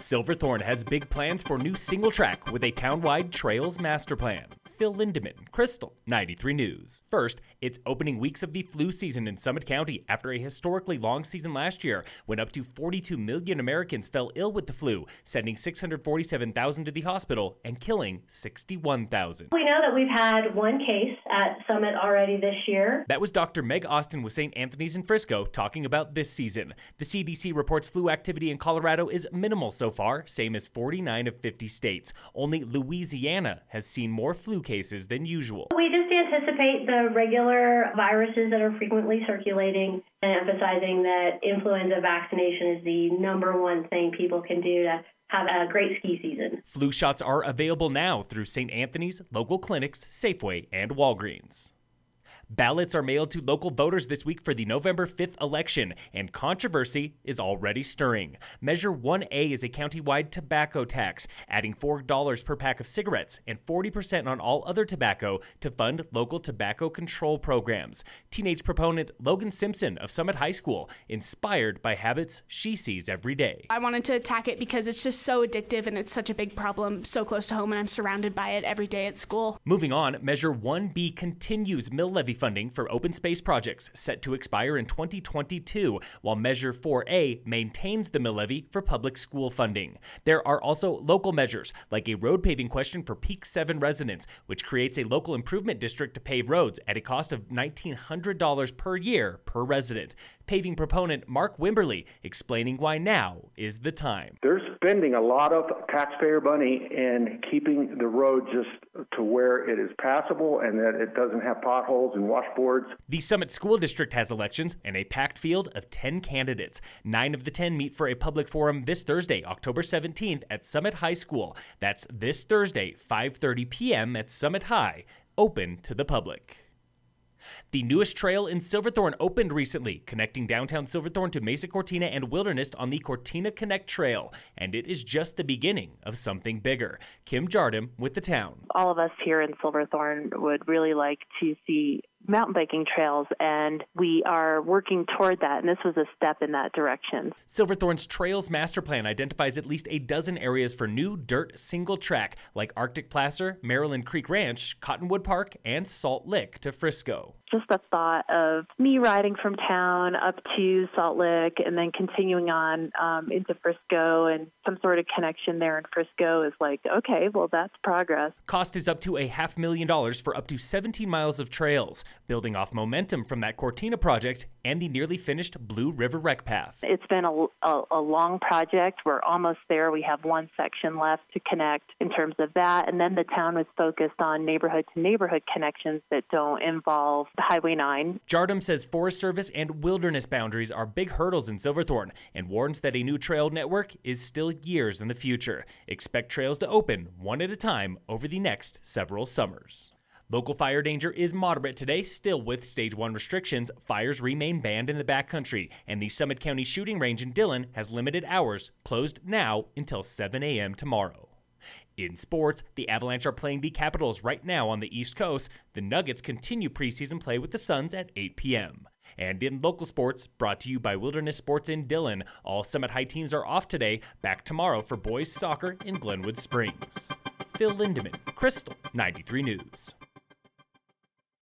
Silverthorne has big plans for new single track with a town-wide trails master plan. Phil Lindeman, Krystal, 93 News. First, it's opening weeks of the flu season in Summit County after a historically long season last year when up to 42 million Americans fell ill with the flu, sending 647,000 to the hospital and killing 61,000. We know that we've had one case at Summit already this year. That was Dr. Meg Austin with St. Anthony's in Frisco talking about this season. The CDC reports flu activity in Colorado is minimal so far, same as 49 of 50 states. Only Louisiana has seen more flu cases than usual. We just anticipate the regular viruses that are frequently circulating and emphasizing that influenza vaccination is the number one thing people can do to have a great ski season. Flu shots are available now through St. Anthony's, local clinics, Safeway, and Walgreens. Ballots are mailed to local voters this week for the November 5th election, and controversy is already stirring. Measure 1A is a countywide tobacco tax, adding $4 per pack of cigarettes and 40% on all other tobacco to fund local tobacco control programs. Teenage proponent Logan Simpson of Summit High School, inspired by habits she sees every day. I wanted to attack it because it's just so addictive and it's such a big problem so close to home, and I'm surrounded by it every day at school. Moving on, Measure 1B continues mill levy funding for open space projects set to expire in 2022, while Measure 4A maintains the mill levy for public school funding. There are also local measures, like a road paving question for Peak 7 residents, which creates a local improvement district to pave roads at a cost of $1,900 per year per resident. Paving proponent Mark Wimberly explaining why now is the time. They're spending a lot of taxpayer money in keeping the road just to where it is passable and that it doesn't have potholes and washboards. The Summit School District has elections and a packed field of 10 candidates. Nine of the 10 meet for a public forum this Thursday, October 17th at Summit High School. That's this Thursday, 5:30 p.m. at Summit High, open to the public. The newest trail in Silverthorne opened recently, connecting downtown Silverthorne to Mesa Cortina and Wilderness on the Cortina Connect Trail, and it is just the beginning of something bigger. Kim Jardim with the town. All of us here in Silverthorne would really like to see mountain biking trails, and we are working toward that. And this was a step in that direction. Silverthorne's Trails Master Plan identifies at least a dozen areas for new dirt single track, like Arctic Placer, Maryland Creek Ranch, Cottonwood Park, and Salt Lick to Frisco. Just the thought of me riding from town up to Salt Lick and then continuing on um, into Frisco and some sort of connection there in Frisco is like, okay, well, that's progress. Cost is up to a half million dollars for up to 17 miles of trails building off momentum from that Cortina project and the nearly finished Blue River Rec Path. It's been a, a, a, long project. We're almost there. We have one section left to connect in terms of that. And then the town was focused on neighborhood to neighborhood connections that don't involve Highway 9. Jardim says Forest Service and wilderness boundaries are big hurdles in Silverthorne and warns that a new trail network is still years in the future. Expect trails to open one at a time over the next several summers. Local fire danger is moderate today, still with stage 1 restrictions. Fires remain banned in the backcountry, and the Summit County shooting range in Dillon has limited hours, closed now until 7 a.m. tomorrow. In sports, the Avalanche are playing the Capitals right now on the East Coast. The Nuggets continue preseason play with the Suns at 8 p.m. And in local sports, brought to you by Wilderness Sports in Dillon, all Summit High teams are off today, back tomorrow for boys soccer in Glenwood Springs. Phil Lindeman, Krystal, 93 News.